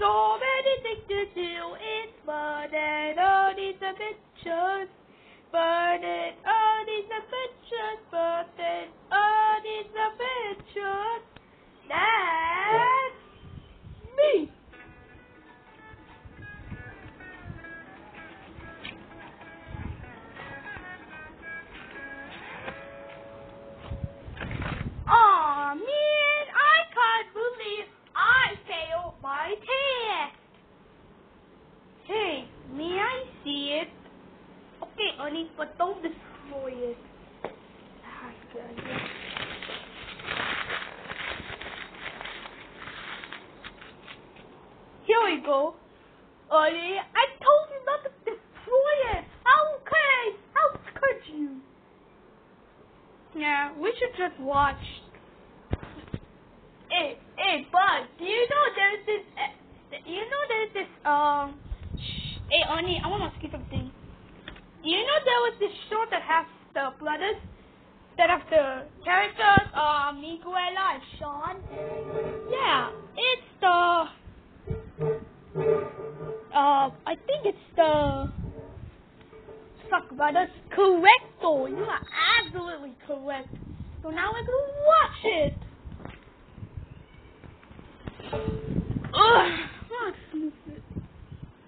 so many things to do. It's fun and all these adventures. Fun and all these adventures. Fun and all these adventures. That's Go. Oni, I told you not to destroy it. Okay, how could you? Yeah, we should just watch. Hey, hey, Bud, do you know there's this, uh, you know there's this, um, sh- hey, Oni, I want to ask you something. Do you know there was this show that has the brothers, that have the characters, uh, Miguela and Sean? Yeah, it's the, uh, I think it's the, Sock Brothers. Correcto, you are absolutely correct. So now we're gonna watch it. Ugh, let's move it.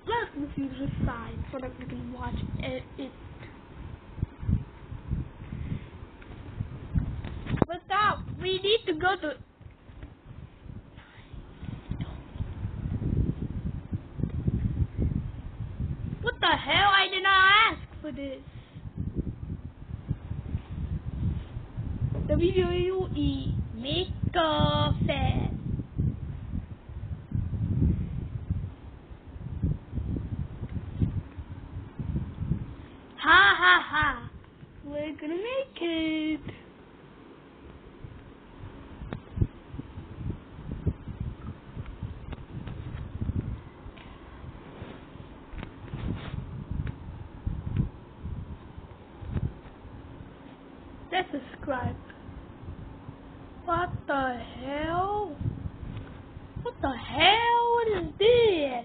Let's move you to the side so that we can watch it. it. But now we need to go to. What the hell? I did not this. WWE Maker Fair. Ha ha ha. We're gonna make it. Let's. What the hell? What the hell? What is this?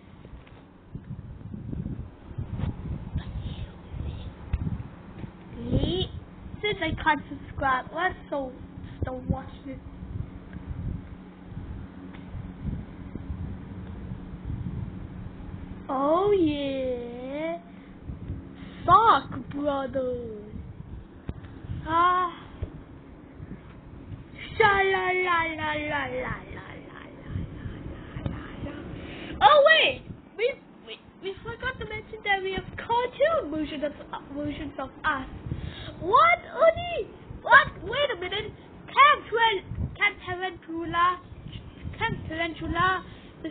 Since I can't subscribe, let's so still watch this. Oh yeah, Sock Brothers. Ah. la la la la la la. Oh wait, we we we forgot to mention that we have cartoon versions of uh, versions of us. What Uni? What? Wait a minute. Camp Camp Tarantula, Camp Tarantula, the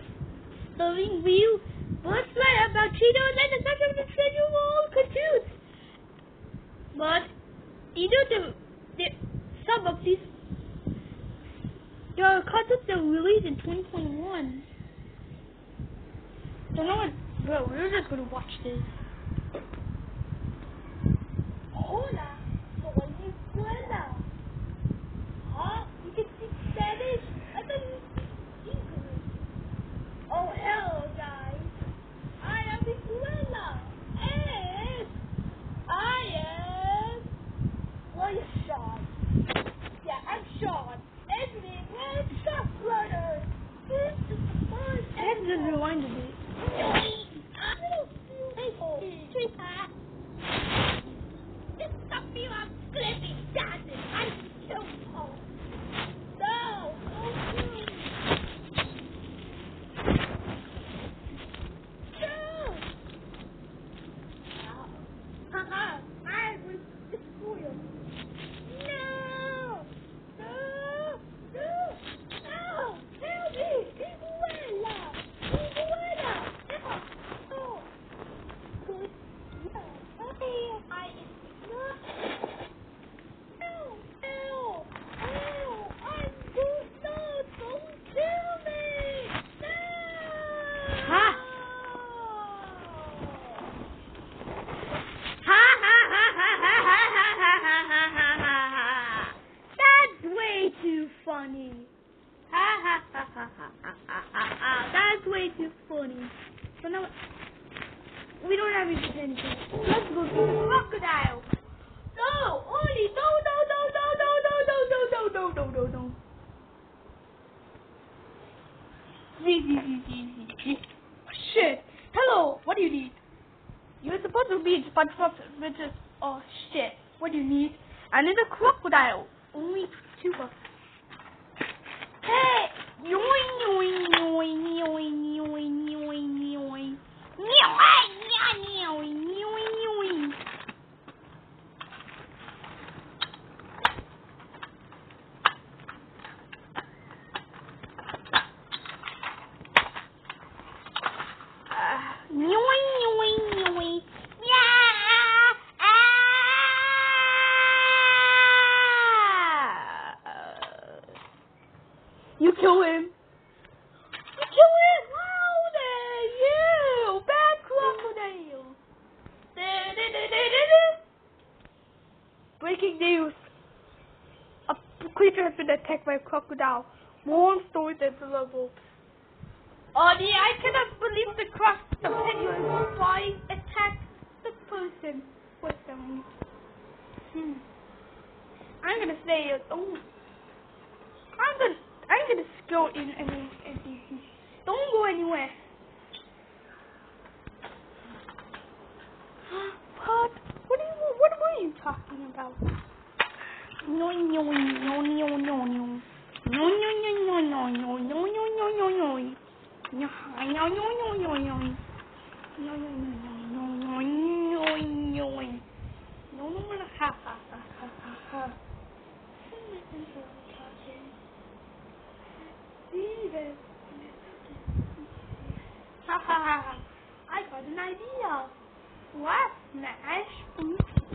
steering wheel, Bushman, and Cheeto and then the such of the train you were all cartoons. But you know the, the some of these the cartoons that were released in 2021. Don't know what, bro. We're just gonna watch this. Hola, soy escuela. Huh? You can speak Spanish? I thought you speak English. Oh, hello, guys. I am escuela. And I am. Well, you're Sean. Yeah, I'm Sean. And just rewinded it. funny. Ha ha ha ha ha ha ha ha. That's way too funny. So now we don't have any. You're supposed to be SpongeBob Adventures. Oh shit. What do you need? I need a crocodile. Only two bucks. Hey! Yoing, yoing, yoing, yoing, yoing, yoing. Yoing, yoing, yoing, yoing. Ah, yoing, yoing, yoing. Yeah! Ah! You kill him. You? Bad crocodile. Breaking news. A creature has been attacked by a crocodile. More stories and syllables. Oh yeah, I cannot believe the croc the penguin spy attacked the person with them. Hmm. I'm gonna say it. Oh. I'm gonna I'm gonna go in and, and, and don't go anywhere. What? What are you what were you talking about? No no no no no no no no no no no no no no no no no no, no, no, no, no, no, no. No, no, no, no, no, no, no, no. No, no, ha, ha, ha, ha, ha, ha. Ha, ha. I got an idea. What? Smash?